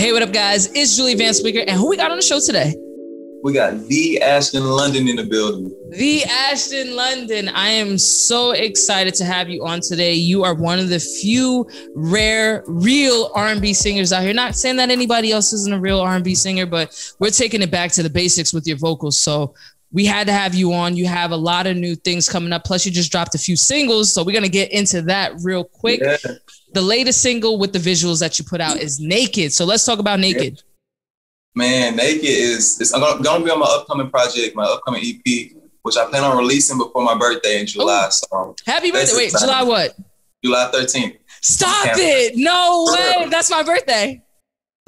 Hey, what up, guys? It's Julie Van Speaker, and who we got on the show today? We got the Ashton London in the building. The Ashton London. I am so excited to have you on today. You are one of the few rare, real R&B singers out here. Not saying that anybody else isn't a real R&B singer, but we're taking it back to the basics with your vocals. So we had to have you on. You have a lot of new things coming up. Plus, you just dropped a few singles. So we're going to get into that real quick. Yeah. The latest single with the visuals that you put out is Naked. So let's talk about Naked. Man, Naked is it's going to be on my upcoming project, my upcoming EP, which I plan on releasing before my birthday in July. Ooh. So happy birthday! Wait, July what? July 13th. Stop it! No way! That's my birthday.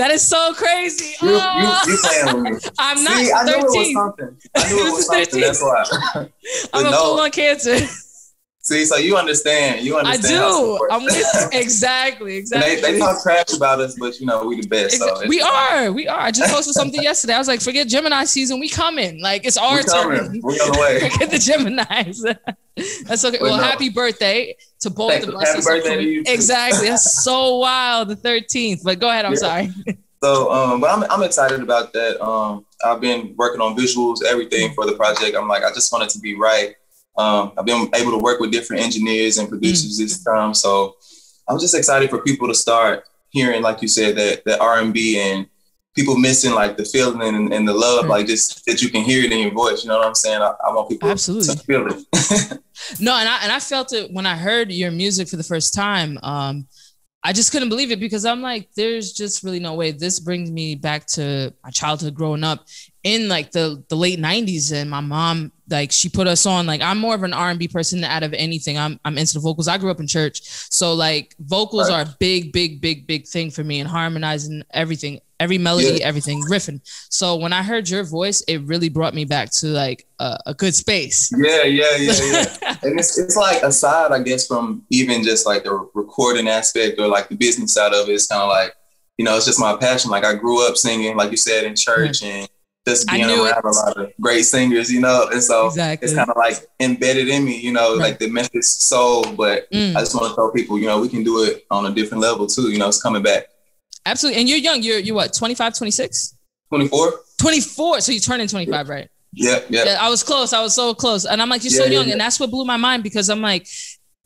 That is so crazy. You, oh. you, you ah. playing with me. I'm not See, I 13. knew it was something. I knew it was something. That's why. I'm a no. full on cancer. See, so you understand. You understand. I do. I'm with exactly, exactly. They, they, talk trash about us, but you know we the best. So we are. We are. I just posted something yesterday. I was like, forget Gemini season. We coming. Like it's our we turn. We on the way. forget the Gemini's. That's okay. But well, no. happy birthday to both Thanks. of us. Happy birthday to you. Too. Exactly. That's so wild. The 13th. But go ahead. I'm yeah. sorry. So, um, but I'm, I'm excited about that. Um, I've been working on visuals, everything for the project. I'm like, I just want it to be right. Um, I've been able to work with different engineers and producers mm. this time, so I'm just excited for people to start hearing, like you said, that that R&B and people missing like the feeling and, and the love, mm. like just that you can hear it in your voice. You know what I'm saying? I, I want people Absolutely. to feel it. no, and I and I felt it when I heard your music for the first time. Um, I just couldn't believe it because I'm like, there's just really no way. This brings me back to my childhood growing up in like the the late 90s and my mom like she put us on like i'm more of an r&b person out of anything. I'm, I'm into the vocals. I grew up in church. So like vocals right. are a big big big big thing for me and harmonizing everything every melody yeah. everything riffing. So when i heard your voice it really brought me back to like a, a good space. Yeah yeah yeah yeah. And it's, it's like aside i guess from even just like the recording aspect or like the business side of it. It's kind of like you know it's just my passion. Like i grew up singing like you said in church mm-hmm. and just being around it. a lot of great singers, you know, and so exactly. it's kind of like embedded in me, you know, right. like the Memphis soul. But mm. I just want to tell people, you know, we can do it on a different level too. You know, it's coming back. Absolutely, and you're young. You're you what 25, 26? 24. 24. So you turn in 25, yeah. right? Yeah, yeah, yeah. I was close. I was so close, and I'm like, you're yeah, so young, and that's what blew my mind because I'm like,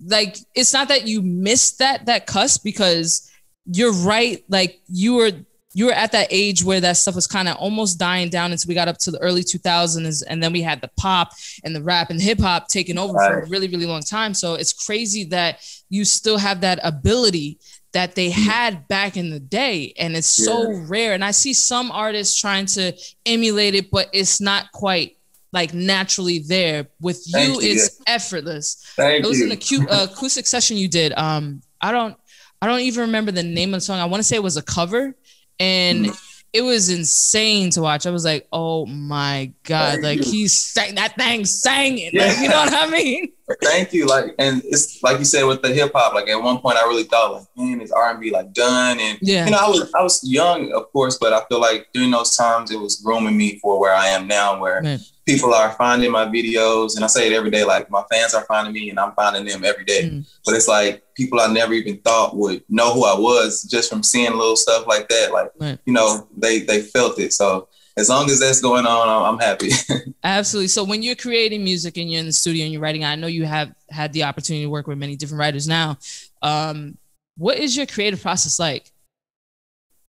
like it's not that you missed that that cusp because you're right. Like you were you were at that age where that stuff was kind of almost dying down until we got up to the early 2000s and then we had the pop and the rap and hip hop taking over right. for a really really long time so it's crazy that you still have that ability that they mm. had back in the day and it's yeah. so rare and i see some artists trying to emulate it but it's not quite like naturally there with you, you. it's effortless Thank it was you. an acute uh, acoustic session you did um i don't i don't even remember the name of the song i want to say it was a cover and mm-hmm. it was insane to watch. I was like, oh my god, like he's sang that thing singing, yeah. like, you know what I mean? Thank you, like, and it's like you said with the hip hop. Like at one point, I really thought like, man, is R and B like done? And yeah, you know, I was I was young, of course, but I feel like during those times, it was grooming me for where I am now, where. Man people are finding my videos, and I say it every day. Like my fans are finding me, and I'm finding them every day. Mm. But it's like people I never even thought would know who I was just from seeing little stuff like that. Like right. you know, they they felt it. So as long as that's going on, I'm happy. Absolutely. So when you're creating music and you're in the studio and you're writing, I know you have had the opportunity to work with many different writers now. Um, what is your creative process like?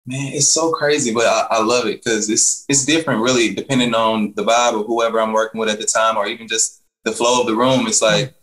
Man, it's so crazy, but I, I love it because it's it's different, really, depending on the vibe of whoever I'm working with at the time, or even just the flow of the room. It's like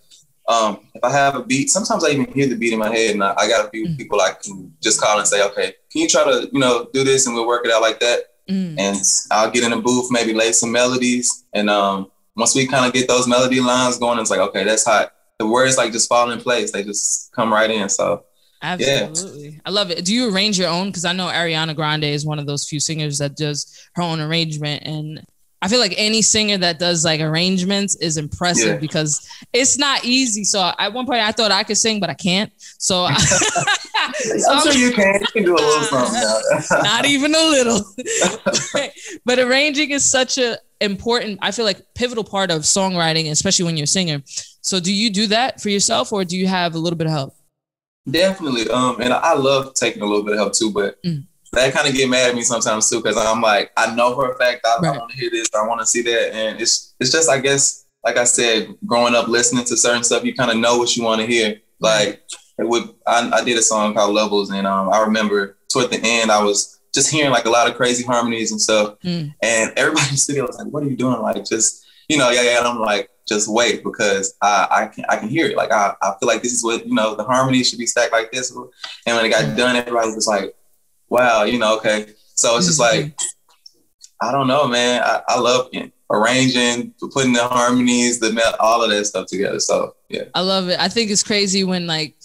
um, if I have a beat, sometimes I even hear the beat in my head, and I, I got a few mm. people I can just call and say, "Okay, can you try to you know do this?" and we'll work it out like that. Mm. And I'll get in a booth, maybe lay some melodies, and um, once we kind of get those melody lines going, it's like, okay, that's hot. The words like just fall in place; they just come right in. So Absolutely. Yeah. I love it. Do you arrange your own? Because I know Ariana Grande is one of those few singers that does her own arrangement. And I feel like any singer that does like arrangements is impressive yeah. because it's not easy. So at one point I thought I could sing, but I can't. So, I, so I'm, sure you can. You can do a little something. not even a little. but arranging is such a important, I feel like pivotal part of songwriting, especially when you're a singer. So do you do that for yourself or do you have a little bit of help? Definitely. Um, and I love taking a little bit of help too, but mm. they kind of get mad at me sometimes too because I'm like, I know for a fact I, right. I want to hear this, I want to see that, and it's it's just I guess like I said, growing up listening to certain stuff, you kind of know what you want to hear. Like with I, I, did a song called Levels, and um, I remember toward the end I was just hearing like a lot of crazy harmonies and stuff, mm. and everybody in the studio was like, "What are you doing?" Like just you know, yeah, yeah. And I'm like, just wait because I, I can I can hear it. Like I, I feel like this is what you know the harmony should be stacked like this. And when it got done, everybody was like, wow, you know, okay. So it's just mm-hmm. like I don't know, man. I, I love arranging, putting the harmonies, the all of that stuff together. So yeah, I love it. I think it's crazy when like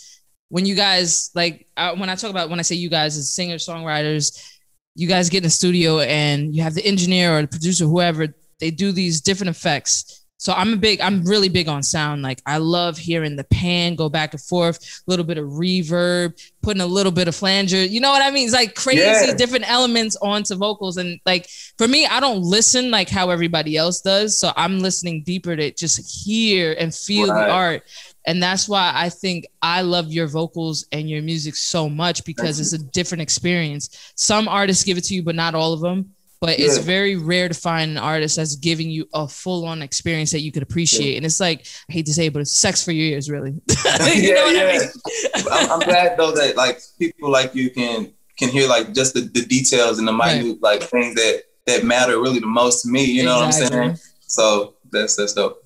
when you guys like I, when I talk about when I say you guys as singers songwriters, you guys get in the studio and you have the engineer or the producer, whoever they do these different effects so I'm a big, I'm really big on sound. Like I love hearing the pan go back and forth, a little bit of reverb, putting a little bit of flanger. You know what I mean? It's like crazy yeah. different elements onto vocals. And like for me, I don't listen like how everybody else does. So I'm listening deeper to just hear and feel right. the art. And that's why I think I love your vocals and your music so much because it's a different experience. Some artists give it to you, but not all of them but yeah. it's very rare to find an artist that's giving you a full on experience that you could appreciate. Yeah. And it's like, I hate to say it, but it's sex for your ears, really. you yeah, yeah. I mean? I'm, I'm, glad though that like people like you can can hear like just the, the details and the minute right. like things that that matter really the most to me. You know exactly. what I'm saying? So that's that's dope.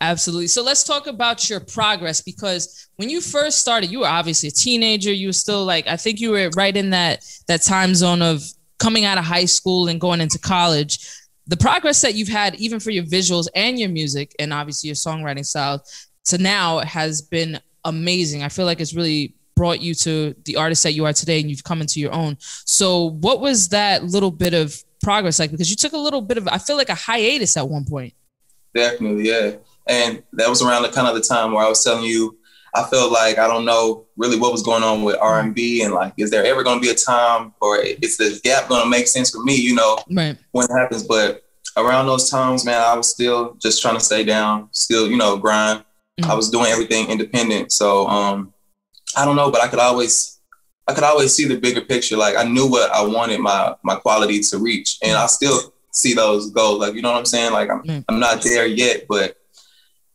Absolutely. So let's talk about your progress because when you first started, you were obviously a teenager. You were still like, I think you were right in that that time zone of coming out of high school and going into college, the progress that you've had, even for your visuals and your music, and obviously your songwriting style, to now has been amazing. I feel like it's really brought you to the artist that you are today and you've come into your own. So, what was that little bit of progress like? Because you took a little bit of, I feel like a hiatus at one point. Definitely, yeah. And that was around the kind of the time where I was telling you I felt like I don't know really what was going on with R and B, and like, is there ever going to be a time, or is the gap going to make sense for me? You know, right. when it happens. But around those times, man, I was still just trying to stay down, still, you know, grind. Mm-hmm. I was doing everything independent, so um, I don't know, but I could always, I could always see the bigger picture. Like I knew what I wanted my my quality to reach, and I still see those goals. Like you know what I'm saying? Like I'm mm-hmm. I'm not there yet, but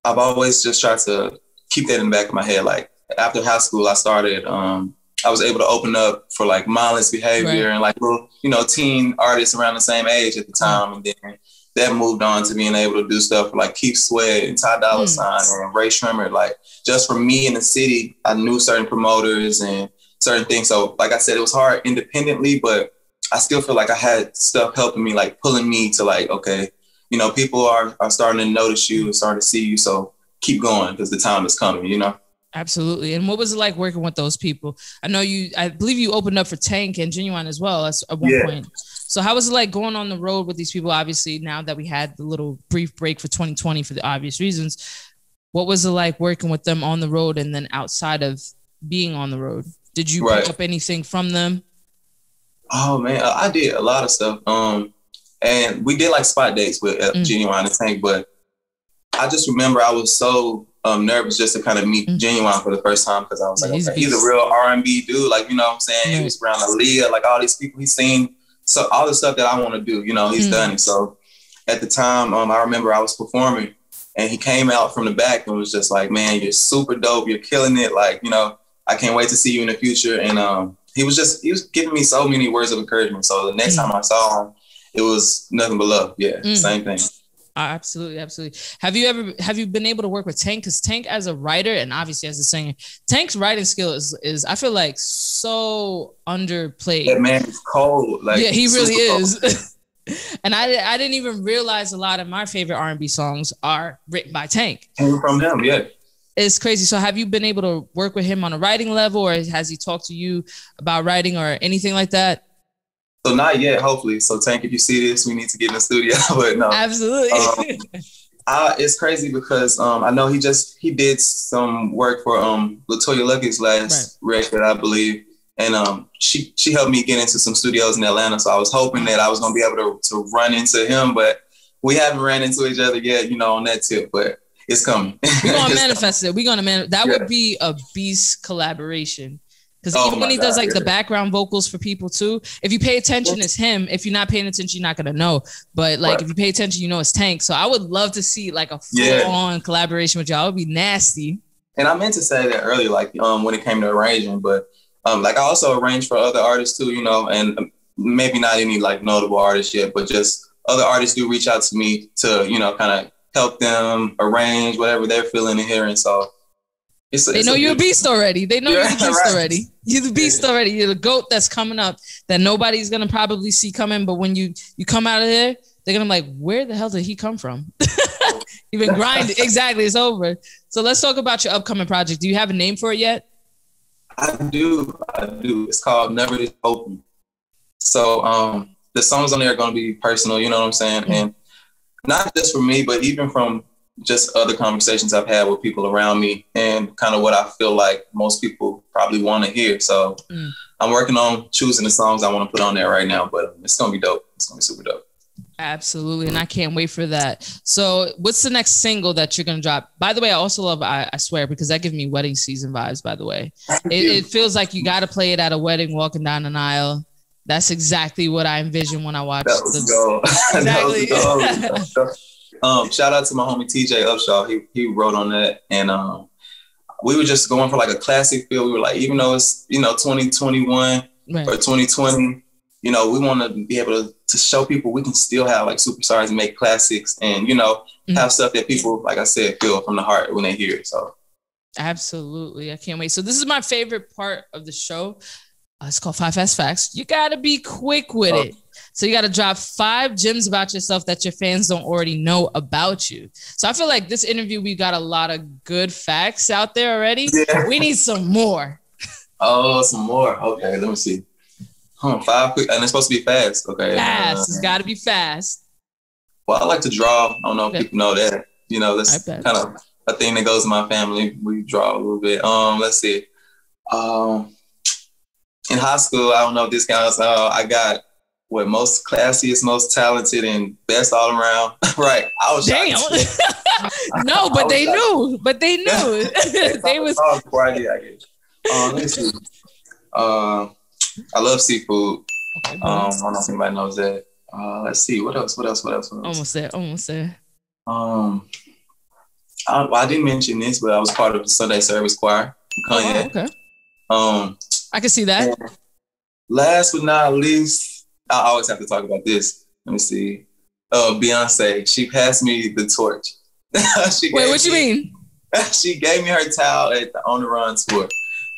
I've always just tried to keep that in the back of my head. Like after high school, I started. Um, I was able to open up for like mindless behavior right. and like little, you know, teen artists around the same age at the time, and then that moved on to being able to do stuff like Keith Sweat and Ty Dolla mm. Sign and Rae Sremmurd. Like just for me in the city, I knew certain promoters and certain things. So like I said, it was hard independently, but I still feel like I had stuff helping me, like pulling me to like, okay, you know, people are are starting to notice you and starting to see you. So keep going because the time is coming, you know? Absolutely. And what was it like working with those people? I know you, I believe you opened up for Tank and Ginuwine as well at one yeah. point. So how was it like going on the road with these people? Obviously, now that we had the little brief break for 2020 for the obvious reasons, what was it like working with them on the road and then outside of being on the road? Did you right. pick up anything from them? Oh man, I did a lot of stuff. Um, and we did like spot dates with uh, mm. Ginuwine and Tank, but I just remember I was so um, nervous just to kind of meet mm-hmm. Ginuwine for the first time because I was like, he's, okay, he's a real R and B dude. Like you know what I'm saying? Mm-hmm. He was around Aaliyah, like all these people he's seen. So all the stuff that I want to do, you know, he's mm-hmm. done it. So at the time, um, I remember I was performing and he came out from the back and was just like, man, you're super dope. You're killing it. Like, you know, I can't wait to see you in the future. And um, he was just, he was giving me so many words of encouragement. So the next mm. time I saw him, it was nothing but love. Yeah, mm. same thing. Absolutely, absolutely. Have you ever have you been able to work with Tank? Because Tank, as a writer and obviously as a singer, Tank's writing skill is is I feel like so underplayed. That man is cold. Like yeah, he really is. and I I didn't even realize a lot of my favorite R and B songs are written by Tank. Came from him, yeah. It's crazy. So, have you been able to work with him on a writing level, or has he talked to you about writing or anything like that? So not yet, hopefully. So Tank, if you see this, we need to get in the studio. but no, absolutely. Um, I, it's crazy because um, I know he just he did some work for um LeToya Luckett's last right. record, I believe, and um she she helped me get into some studios in Atlanta. So I was hoping that I was gonna be able to to run into him, but we haven't ran into each other yet, you know, on that tip. But it's coming. We're gonna manifest it. We're gonna man. That yeah. would be a beast collaboration Because oh even when he God, does like yeah. the background vocals for people too, if you pay attention, it's him. If you're not paying attention, you're not gonna know. But like right. if you pay attention, you know it's Tank. So I would love to see like a full yeah. on collaboration with y'all. It would be nasty. And I meant to say that earlier, like um when it came to arranging, but um like I also arrange for other artists too, you know, and maybe not any like notable artists yet, but just other artists do reach out to me to you know kind of help them arrange whatever they're feeling and hearing. So it's they know you're a beast already. They know yeah, you're the beast right. already. You're the beast yeah. already. You're the goat that's coming up that nobody's gonna probably see coming. But when you you come out of there, they're gonna be like, where the hell did he come from? You've been grinding. exactly, it's over. So let's talk about your upcoming project. Do you have a name for it yet? I do. I do. It's called Never This Open. So um, the songs on there are gonna be personal. You know what I'm saying? Mm-hmm. And not just for me, but even from just other conversations I've had with people around me and kind of what I feel like most people probably want to hear. So mm. I'm working on choosing the songs I want to put on there right now, but it's gonna be dope. It's gonna be super dope. Absolutely, and I can't wait for that. So, what's the next single that you're gonna drop? By the way, I also love "I, I Swear" because that gives me wedding season vibes. By the way, it, it, feels like you got to play it at a wedding, walking down an aisle. That's exactly what I envision when I watch. That was the, Exactly. um, shout out to my homie TJ Upshaw. He he wrote on that, and um, we were just going for like a classic feel. We were like, even though it's you know 2021 right. or 2020, you know, we want to be able to, to show people we can still have like superstars and make classics, and you know, mm-hmm. have stuff that people, like I said, feel from the heart when they hear it. So. Absolutely. I can't wait. So this is my favorite part of the show. Uh, it's called Five Fast Facts. You got to be quick with oh. it. So you got to drop five gems about yourself that your fans don't already know about you. So I feel like this interview, we got a lot of good facts out there already. Yeah. We need some more. Oh, some more. Okay, let me see. Huh, five quick, and it's supposed to be fast. Okay. Fast. Uh, it's got to be fast. Well, I like to draw. I don't know if people know that. You know, that's kind of a thing that goes in my family. We draw a little bit. Um, let's see. Um, in high school, I don't know if this counts. Uh, I got what most classiest, most talented, and best all around. right. I was Damn. no, but they knew. But they knew. they was. Before I did, I guess. Um, let me see. Uh, I love seafood. Okay, um, I don't know if anybody knows that. Uh, let's see. What else? What else? What else? What else? Almost there. Almost there. Um, I, I didn't mention this, but I was part of the Sunday service choir. Oh, okay. Um, I can see that. Last but not least, I always have to talk about this. Let me see. Uh, Beyonce, she passed me the torch. Wait, what you mean? she gave me her towel at the On the Run tour.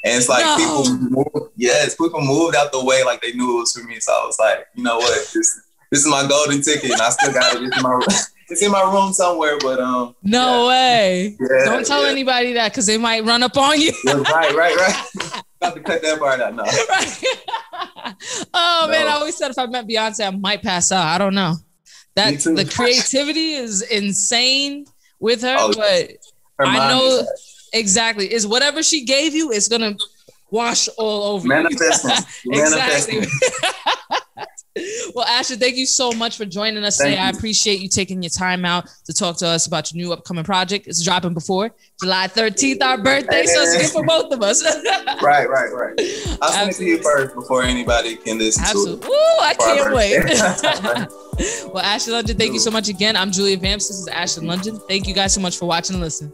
And it's like no. people moved, yes, people moved out the way like they knew it was for me. So I was like, you know what? This this is my golden ticket and I still got it. It's in my it's in my room somewhere, but um No yeah. way. Yeah, Don't tell yeah. anybody that because they might run up on you. right, right, right. About to cut that part out. No. Right. oh no. man, I always said if I met Beyonce, I might pass out. I don't know. That the creativity is insane with her, oh, but her I know exactly is whatever she gave you is gonna wash all over Manifesting. exactly. Well, Ashton, thank you so much for joining us thank today. You. I appreciate you taking your time out to talk to us about your new upcoming project. It's dropping before July 13th, our birthday, so it's good for both of us. right, right, right. I'll send it to you first before anybody can listen Absolutely. to it. Ooh, I can't wait. well, Ashton London, thank you so much again. I'm Julia Vamps. This is Ashton London. Thank you guys so much for watching and listening.